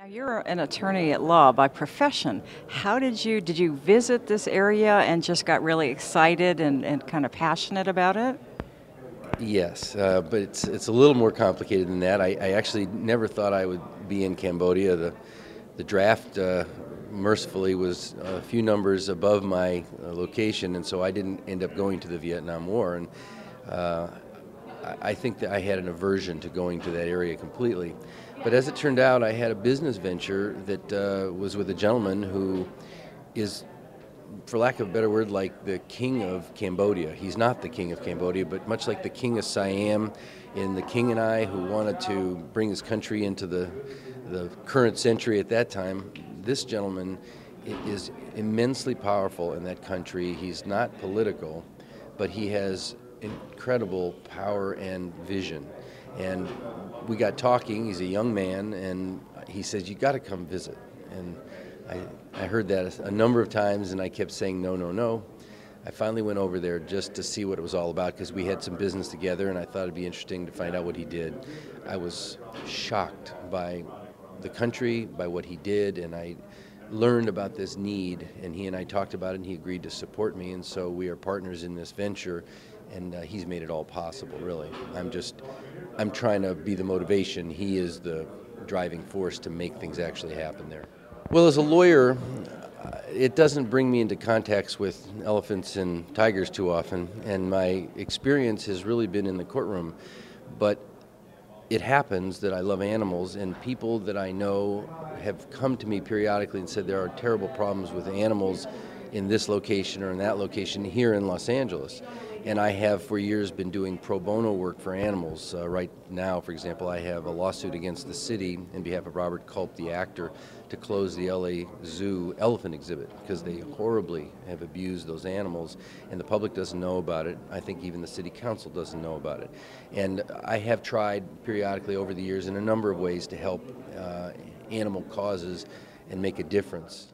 Now you're an attorney at law by profession. How did you did you visit this area and just got really excited and, and kind of passionate about it? Yes, uh, but it's it's a little more complicated than that. I, I, actually never thought I would be in Cambodia. The the draft, uh, mercifully, was a few numbers above my uh, location, and so I didn't end up going to the Vietnam War. And uh, I think that I had an aversion to going to that area completely. But as it turned out, I had a business venture that uh, was with a gentleman who is, for lack of a better word, like the king of Cambodia. He's not the king of Cambodia, but much like the king of Siam in the king and I who wanted to bring his country into the, the current century at that time, this gentleman is immensely powerful in that country. He's not political, but he has incredible power and vision. And we got talking. He's a young man, and he says, "You got to come visit." And I, I heard that a number of times, and I kept saying, "No, no, no." I finally went over there just to see what it was all about because we had some business together, and I thought it'd be interesting to find out what he did. I was shocked by the country, by what he did, and I learned about this need, and he and I talked about it, and he agreed to support me, and so we are partners in this venture, and uh, he's made it all possible, really. I'm just, I'm trying to be the motivation. He is the driving force to make things actually happen there. Well, as a lawyer, uh, it doesn't bring me into contacts with elephants and tigers too often, and my experience has really been in the courtroom. But it happens that I love animals, and people that I know have come to me periodically and said there are terrible problems with animals in this location or in that location here in Los Angeles. And I have for years been doing pro bono work for animals. Uh, right now, for example, I have a lawsuit against the city in behalf of Robert Culp, the actor, to close the LA Zoo elephant exhibit because they horribly have abused those animals and the public doesn't know about it. I think even the city council doesn't know about it. And I have tried periodically over the years in a number of ways to help uh, animal causes and make a difference.